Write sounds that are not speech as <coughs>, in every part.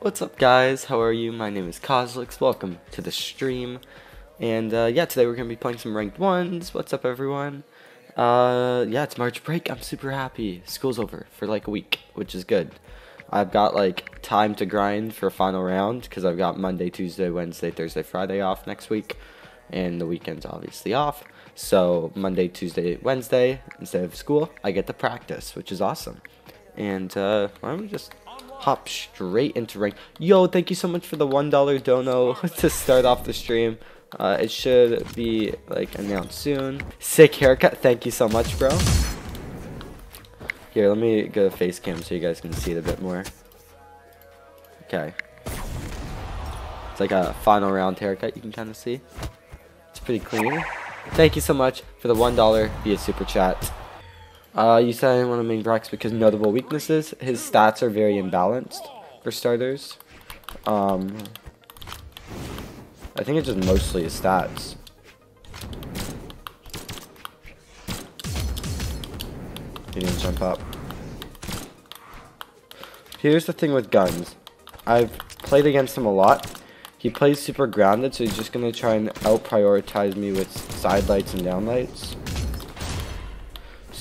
What's up guys, how are you? My name is Cosolix, welcome to the stream. And uh, yeah, today we're going to be playing some ranked ones. What's up everyone? Uh, yeah, it's March break, I'm super happy. School's over for like a week, which is good. I've got like time to grind for a final round because I've got Monday, Tuesday, Wednesday, Thursday, Friday off next week. And the weekend's obviously off. So Monday, Tuesday, Wednesday, instead of school, I get to practice, which is awesome. And uh, why don't we just hop straight into rank. Yo, thank you so much for the $1 dono <laughs> to start off the stream. Uh, it should be like announced soon. Sick haircut. Thank you so much, bro. Here, let me go to face cam so you guys can see it a bit more. Okay. It's like a final round haircut you can kind of see. It's pretty clean. Thank you so much for the $1 via super chat. Uh, you said I didn't want to main Brax because notable weaknesses. His stats are very imbalanced, for starters. Um, I think it's just mostly his stats. He didn't jump up. Here's the thing with guns. I've played against him a lot. He plays super grounded, so he's just going to try and out-prioritize me with side lights and down lights.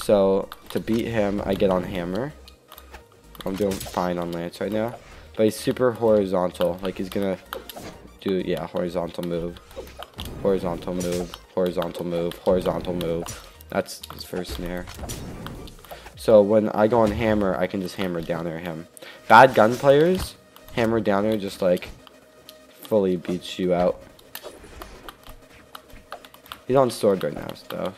So, to beat him, I get on Hammer. I'm doing fine on Lance right now. But he's super horizontal. Like, he's gonna do, yeah, horizontal move. Horizontal move. Horizontal move. Horizontal move. That's his first snare. So, when I go on Hammer, I can just hammer down at him. Bad gun players, hammer down there just, like, fully beats you out. He's on sword right now, so...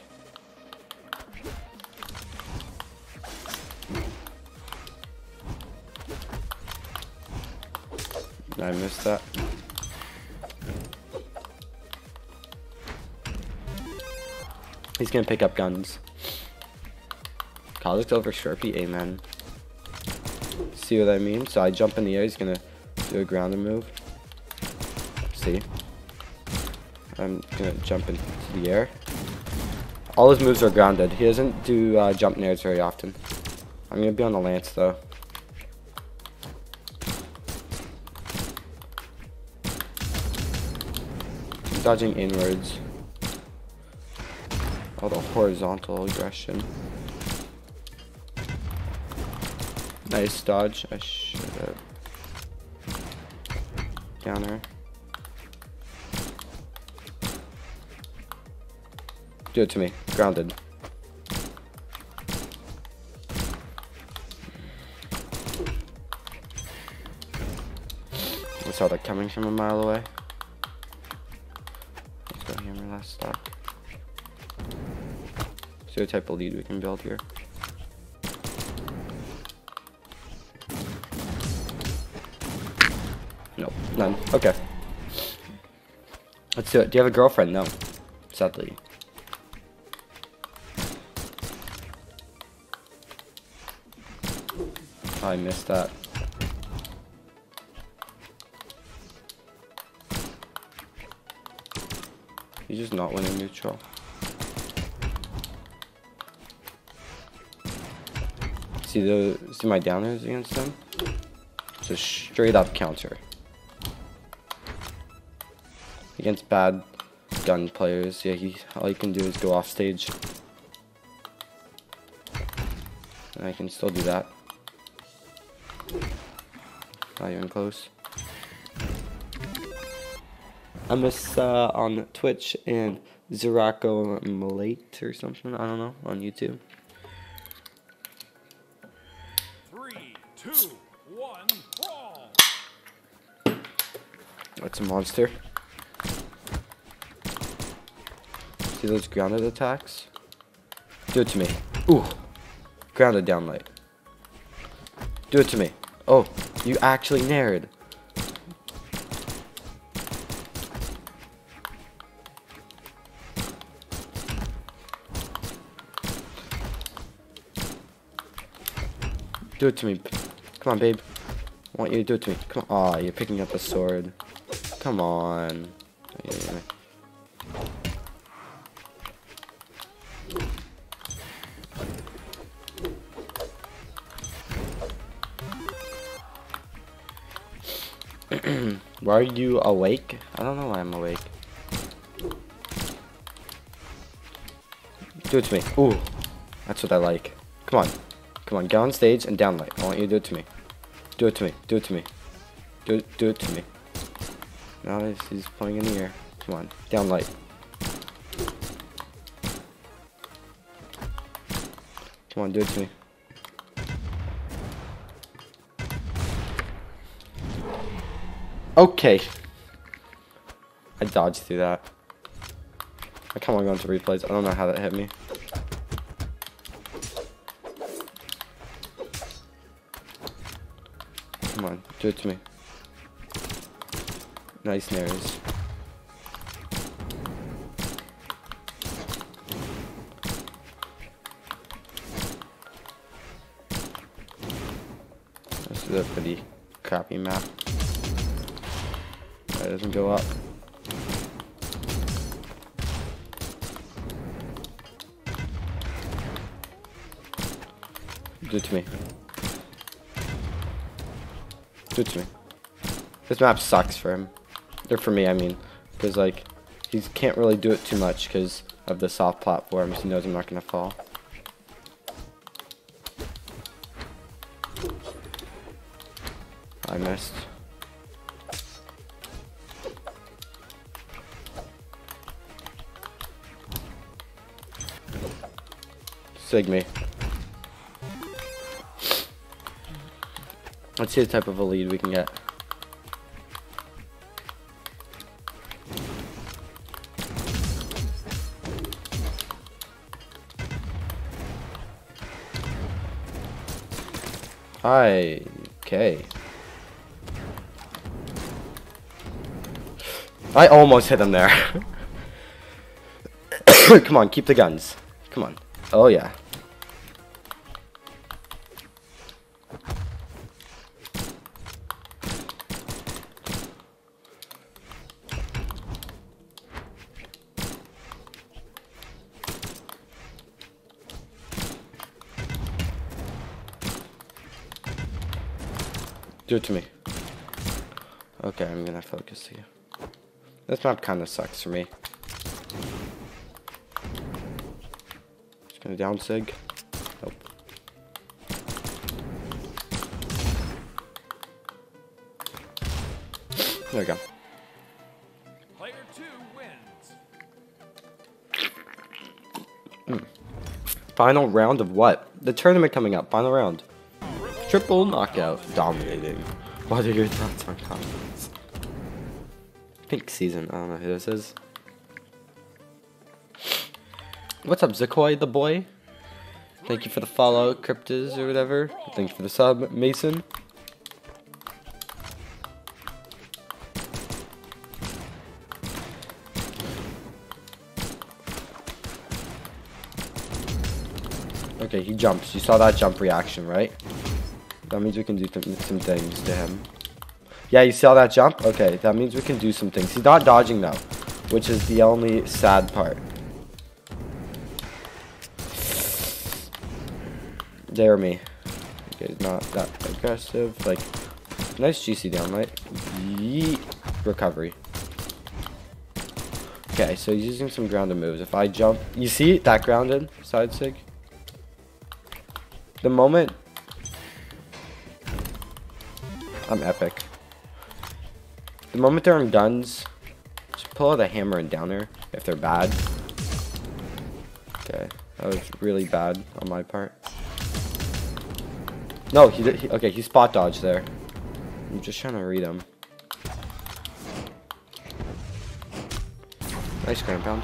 I missed that. He's gonna pick up guns. College over Sharpie, amen. See what I mean? So I jump in the air, he's gonna do a grounded move. See? I'm gonna jump into the air. All his moves are grounded. He doesn't do uh, jump nairs very often. I'm gonna be on the lance though. Dodging inwards. All the horizontal aggression. Nice dodge. I should have. Downer. Do it to me. Grounded. I saw that coming from a mile away What type of lead we can build here. Nope, none. Okay. Let's do it. Do you have a girlfriend? No. Sadly. I missed that. He's just not winning neutral. See see my downers against him? It's a straight up counter. Against bad gun players, yeah, he all he can do is go off stage. And I can still do that. Not even close. I'm uh, on Twitch and Zeraco Malate or something. I don't know on YouTube. A monster. See those grounded attacks? Do it to me. Ooh. Grounded down light. Do it to me. Oh, you actually nared. Do it to me. Come on, babe. I want you to do it to me. Come on. Aw, oh, you're picking up a sword. Come on. <clears throat> why are you awake? I don't know why I'm awake. Do it to me. Ooh. That's what I like. Come on. Come on, get on stage and downlight. I want you to do it to me. Do it to me. Do it to me. Do it, do it to me. Now he's, he's playing in the air. Come on, downlight. Come on, do it to me. Okay. I dodged through that. I kind of want to go into replays. I don't know how that hit me. Come on, do it to me. Nice nairs. This is a pretty crappy map. That doesn't go up. Do it to me. Do it to me. This map sucks for him. Or for me, I mean. Because, like, he can't really do it too much because of the soft platforms. He knows I'm not going to fall. I missed. Sig me. Let's see the type of a lead we can get. Hi. Okay. I almost hit him there. <coughs> Come on, keep the guns. Come on. Oh, yeah. Do it to me. Okay, I'm gonna focus here. This map kind of sucks for me. Just gonna down sig. Nope. There we go. Player two wins. Hmm. Final round of what? The tournament coming up. Final round. Triple knockout. Dominating. What are your thoughts on comments? Pink season. I don't know who this is. What's up, Zakoi the boy? Thank you for the follow, Cryptas or whatever. Thank you for the sub, Mason. Okay, he jumps. You saw that jump reaction, right? That means we can do th some things to him. Yeah, you saw that jump? Okay, that means we can do some things. He's not dodging though, which is the only sad part. Dare me. Okay, not that aggressive. Like, nice GC down, right? Yeet. Recovery. Okay, so he's using some grounded moves. If I jump, you see that grounded side sig? The moment I'm epic. The moment they're on guns, just pull out a hammer and downer if they're bad. Okay, that was really bad on my part. No, he did. He, okay, he spot dodged there. I'm just trying to read him. Nice ground pound.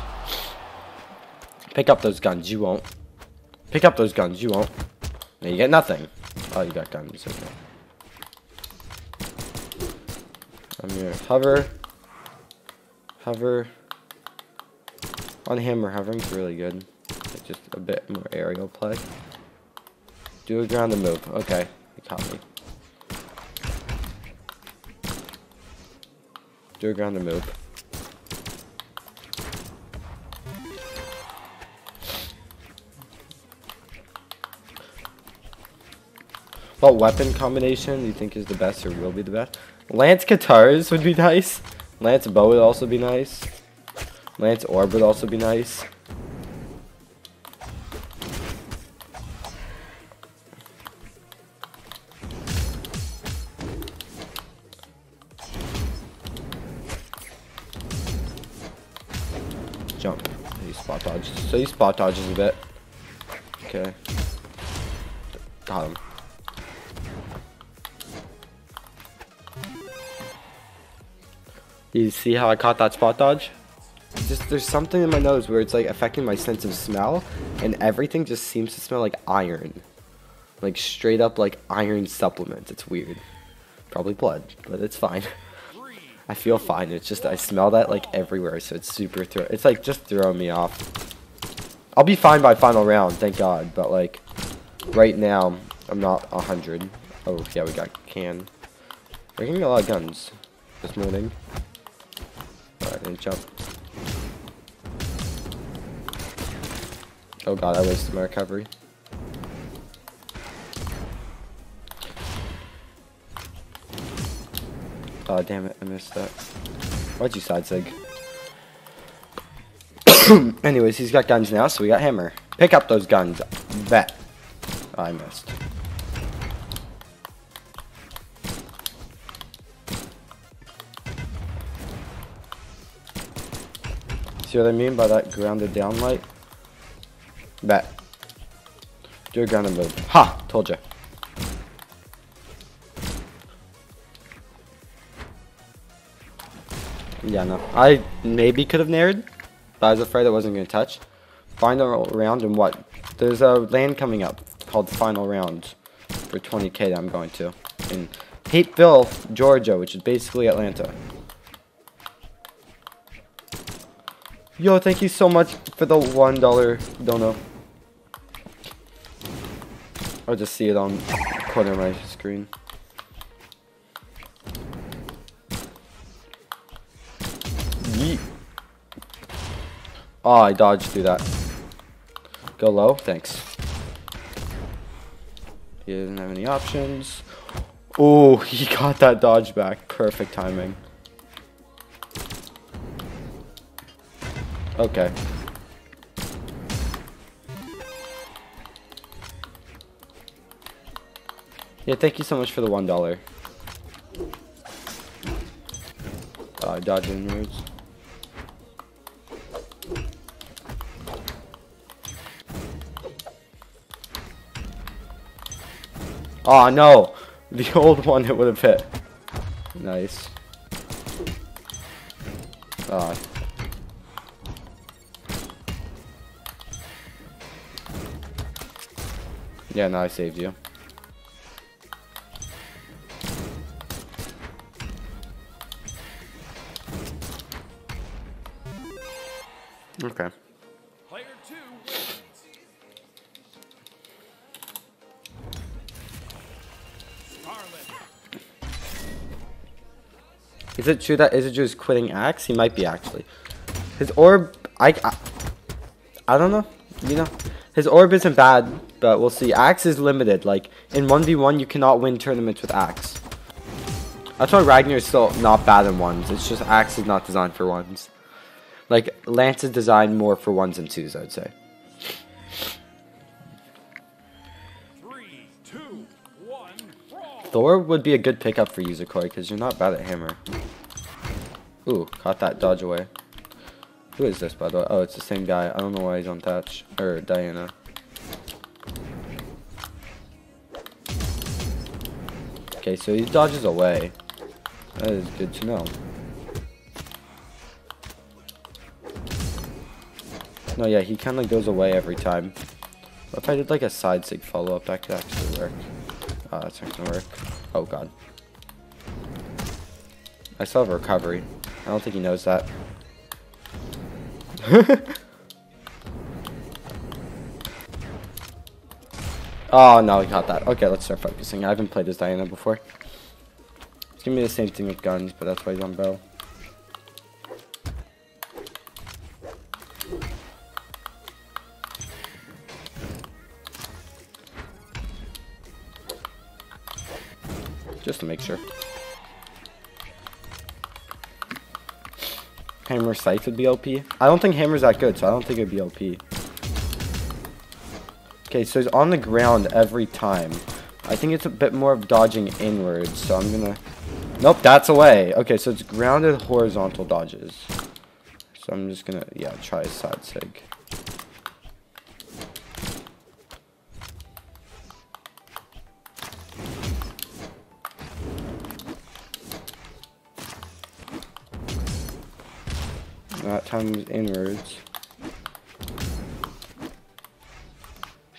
Pick up those guns, you won't. Pick up those guns, you won't. No, you get nothing. Oh, you got guns, okay. I'm gonna hover. Hover. On hammer, hovering's really good. It's just a bit more aerial play. Do a ground and move. Okay, he caught me. Do a ground and move. What weapon combination do you think is the best or will be the best? Lance guitars would be nice. Lance bow would also be nice. Lance orb would also be nice. Jump. He spot dodges. So he spot dodges a bit. Okay. Got him. You see how I caught that spot dodge? Just there's something in my nose where it's like affecting my sense of smell, and everything just seems to smell like iron, like straight up like iron supplements. It's weird. Probably blood, but it's fine. <laughs> I feel fine. It's just I smell that like everywhere, so it's super throw. It's like just throwing me off. I'll be fine by final round, thank God. But like right now, I'm not a hundred. Oh yeah, we got can. We're getting a lot of guns this morning. Alright, jump. Oh god, I wasted my recovery. Oh damn it, I missed that. Why'd you side sig? <coughs> Anyways, he's got guns now, so we got hammer. Pick up those guns. Bet. Oh, I missed. See what I mean by that grounded down light? Bet. Do a grounded move. Ha! Told you. Yeah, no. I maybe could have nared, but I was afraid I wasn't going to touch. Final round and what? There's a land coming up called Final Round for 20k that I'm going to. In Hapeville, Georgia, which is basically Atlanta. Yo, thank you so much for the $1 dono. I'll just see it on corner of my screen. Yeet. Oh, I dodged through that. Go low, thanks. He doesn't have any options. Oh, <laughs> he got that dodge back. Perfect timing. Okay. Yeah, thank you so much for the one dollar. Uh, dodging moves. Oh no! <laughs> The old one it would have hit. Nice. Ah. Yeah, no, I saved you. Okay. Is it true that Isidru's quitting Axe? He might be actually. His orb, I, I, I don't know. You know, his orb isn't bad, but we'll see. Axe is limited. Like in one v one, you cannot win tournaments with Axe. That's why Ragnir is still not bad in ones. It's just Axe is not designed for ones. Like Lance is designed more for ones and twos, say. Three, two, one. Thor would be a good pickup for Yuzakoi because you're not bad at hammer. Ooh, caught that dodge away. Who is this, by the way? Oh, it's the same guy. I don't know why he's on touch. Or Diana. Okay, so he dodges away. That is good to know. No, yeah, he kind of goes away every time. What if I did like a side sig follow up? That could actually work. Oh, that's not gonna work. Oh god. I still have recovery. I don't think he knows that. <laughs> oh no, he got that. Okay, let's start focusing. I haven't played as Diana before. It's gonna be the same thing with guns, but that's why he's on bow. just to make sure. Hammer Scythe would be OP. I don't think Hammer's that good, so I don't think it'd be OP. Okay, so he's on the ground every time. I think it's a bit more of dodging inwards, so I'm gonna... Nope, that's away. Okay, so it's grounded horizontal dodges. So I'm just gonna, yeah, try a side sig. Is inwards.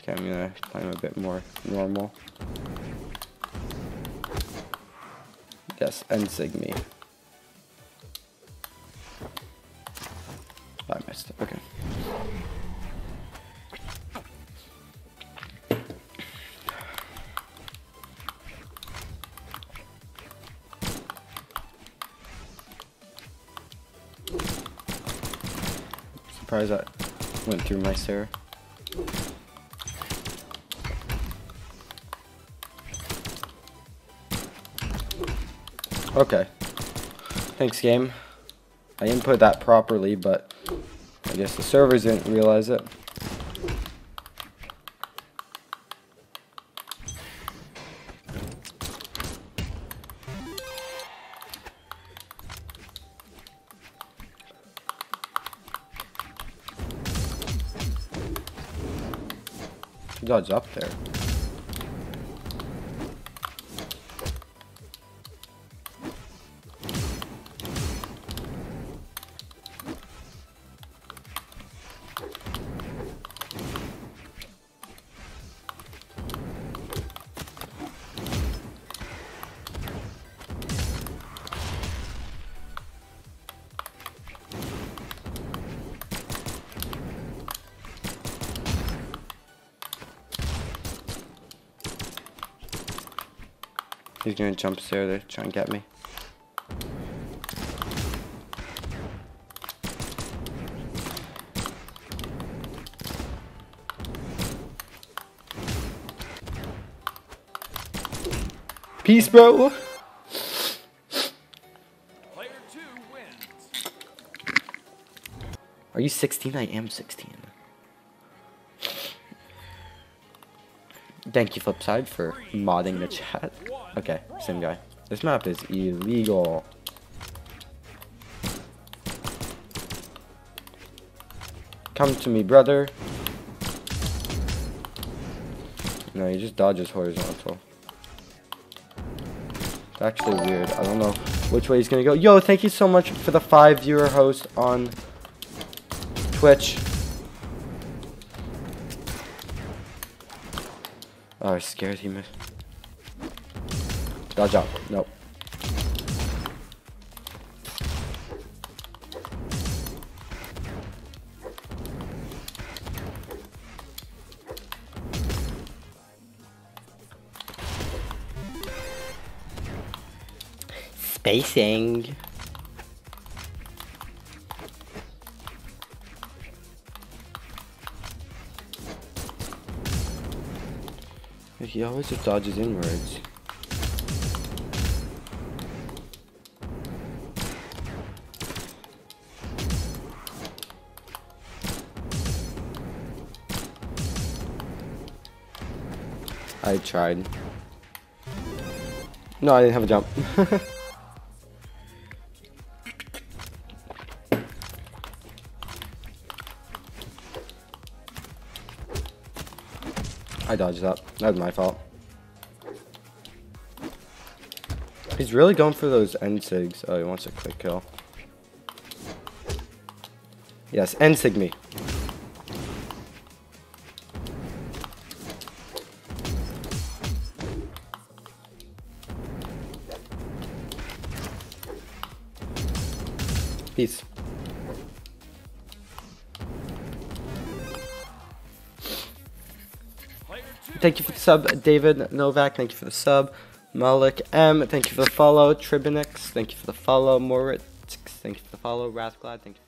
Okay, I'm gonna climb a bit more normal. Yes, and Sigmy. Surprised that went through my Sarah. Okay. Thanks, game. I input that properly, but I guess the servers didn't realize it. Dodge up there. He's gonna jump there to try and get me. Peace, bro. Player two wins. Are you 16? I am 16. Thank you, Flipside, for modding the chat. Okay, same guy. This map is illegal. Come to me, brother. No, he just dodges horizontal. It's actually weird. I don't know which way he's gonna go. Yo, thank you so much for the five viewer host on Twitch. Oh, I was scared he missed. Dodge out. Nope. Spacing. He always just dodges inwards. I tried. No, I didn't have a jump. <laughs> I dodged that. That was my fault. He's really going for those end sigs. Oh, he wants a quick kill. Yes, end sig me. Peace. Thank you for the sub, David Novak. Thank you for the sub. Malik M. Thank you for the follow. Tribunix. Thank you for the follow. Moritz. Thank you for the follow. Rathglad. Thank you.